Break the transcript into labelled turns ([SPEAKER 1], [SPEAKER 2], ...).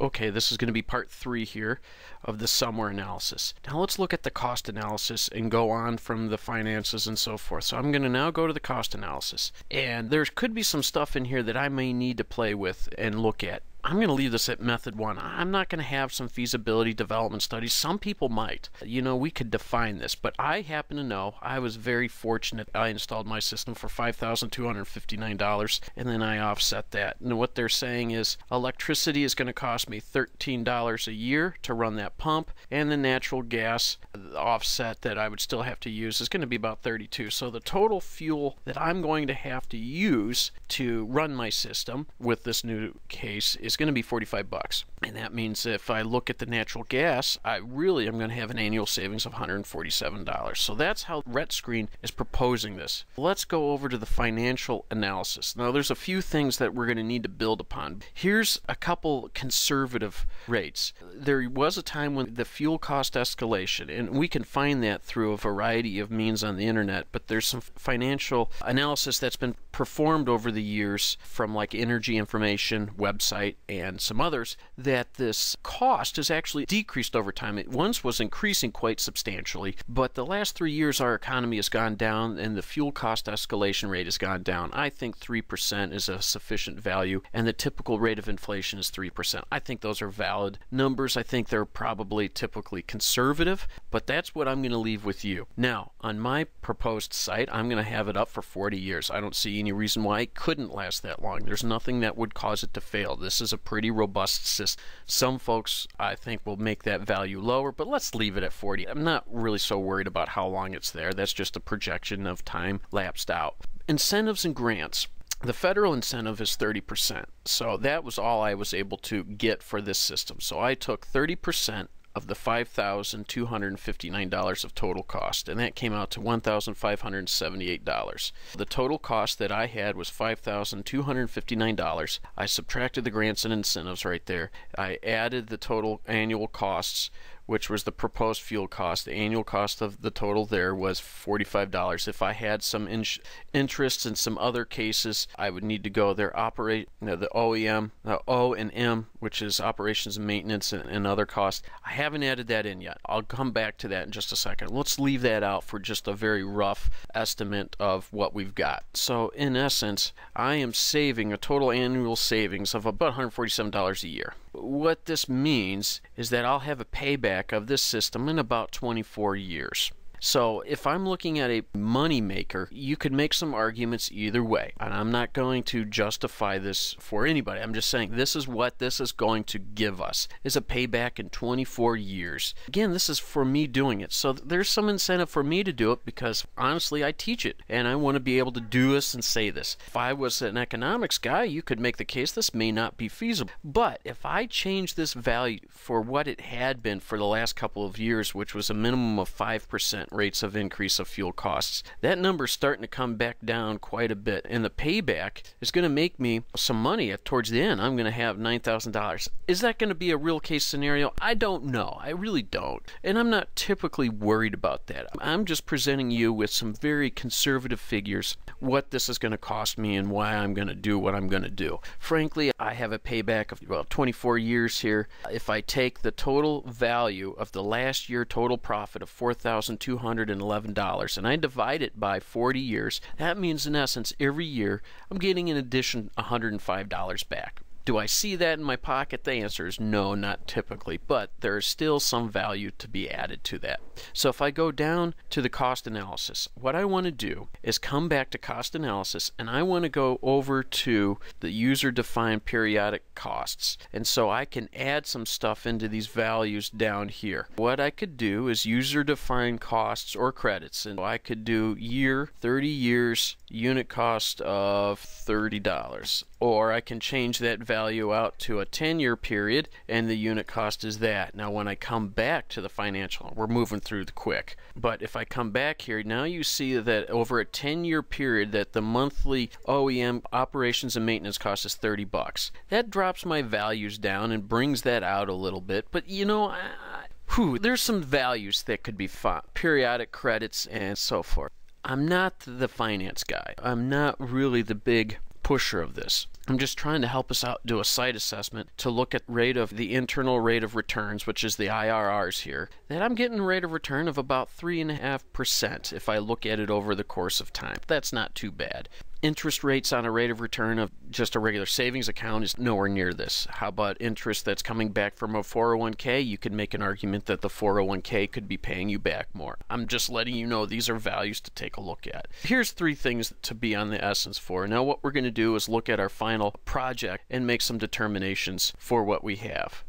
[SPEAKER 1] okay, this is going to be part three here of the somewhere analysis. Now let's look at the cost analysis and go on from the finances and so forth. So I'm going to now go to the cost analysis. And there could be some stuff in here that I may need to play with and look at. I'm going to leave this at method one. I'm not going to have some feasibility development studies. Some people might. You know, we could define this, but I happen to know I was very fortunate. I installed my system for $5,259 and then I offset that. And what they're saying is electricity is going to cost me $13 a year to run that pump, and the natural gas offset that I would still have to use is going to be about 32. So the total fuel that I'm going to have to use to run my system with this new case is going to be 45 bucks. And that means if I look at the natural gas, I really am going to have an annual savings of $147. So that's how RETScreen is proposing this. Let's go over to the financial analysis. Now there's a few things that we're going to need to build upon. Here's a couple conservative rates. There was a time when the fuel cost escalation, and we can find that through a variety of means on the internet, but there's some financial analysis that's been performed over the years from like Energy Information website and some others that this cost has actually decreased over time. It once was increasing quite substantially, but the last three years our economy has gone down and the fuel cost escalation rate has gone down. I think 3% is a sufficient value, and the typical rate of inflation is 3%. I think those are valid numbers. I think they're probably typically conservative, but that's what I'm going to leave with you. Now, on my proposed site, I'm going to have it up for 40 years. I don't see any reason why it couldn't last that long. There's nothing that would cause it to fail. This is a pretty robust system. Some folks, I think, will make that value lower, but let's leave it at 40. I'm not really so worried about how long it's there. That's just a projection of time lapsed out. Incentives and grants. The federal incentive is 30%. So that was all I was able to get for this system. So I took 30% of the $5,259 of total cost, and that came out to $1,578. The total cost that I had was $5,259. I subtracted the grants and incentives right there. I added the total annual costs which was the proposed fuel cost. The annual cost of the total there was $45. If I had some in- interests in some other cases, I would need to go there. Operate you know, the OEM, the O and M, which is operations and maintenance and, and other costs. I haven't added that in yet. I'll come back to that in just a second. Let's leave that out for just a very rough estimate of what we've got. So, in essence, I am saving a total annual savings of about $147 a year. What this means is that I'll have a payback of this system in about 24 years. So if I'm looking at a money maker, you could make some arguments either way. And I'm not going to justify this for anybody. I'm just saying this is what this is going to give us is a payback in 24 years. Again, this is for me doing it. So there's some incentive for me to do it because honestly I teach it and I want to be able to do this and say this. If I was an economics guy, you could make the case this may not be feasible. But if I change this value for what it had been for the last couple of years, which was a minimum of 5% rates of increase of fuel costs. That number's starting to come back down quite a bit, and the payback is going to make me some money towards the end. I'm going to have $9,000. Is that going to be a real case scenario? I don't know. I really don't. And I'm not typically worried about that. I'm just presenting you with some very conservative figures, what this is going to cost me and why I'm going to do what I'm going to do. Frankly, I have a payback of well 24 years here. If I take the total value of the last year total profit of 4,200 $211 and I divide it by 40 years, that means in essence every year I'm getting an addition $105 back. Do I see that in my pocket? The answer is no, not typically, but there is still some value to be added to that. So if I go down to the cost analysis, what I want to do is come back to cost analysis and I want to go over to the user defined periodic costs. And so I can add some stuff into these values down here. What I could do is user defined costs or credits. And I could do year, 30 years, unit cost of $30. Or I can change that value out to a 10 year period and the unit cost is that. Now, when I come back to the financial, we're moving through the quick. But if I come back here, now you see that over a 10 year period that the monthly OEM operations and maintenance cost is 30 bucks. That drops my values down and brings that out a little bit. But you know, I, whew, there's some values that could be fun. Periodic credits and so forth. I'm not the finance guy. I'm not really the big pusher of this. I'm just trying to help us out do a site assessment to look at rate of the internal rate of returns, which is the IRRs here, that I'm getting a rate of return of about 3.5% if I look at it over the course of time. That's not too bad interest rates on a rate of return of just a regular savings account is nowhere near this. How about interest that's coming back from a 401k? You can make an argument that the 401k could be paying you back more. I'm just letting you know these are values to take a look at. Here's three things to be on the essence for. Now, what we're going to do is look at our final project and make some determinations for what we have.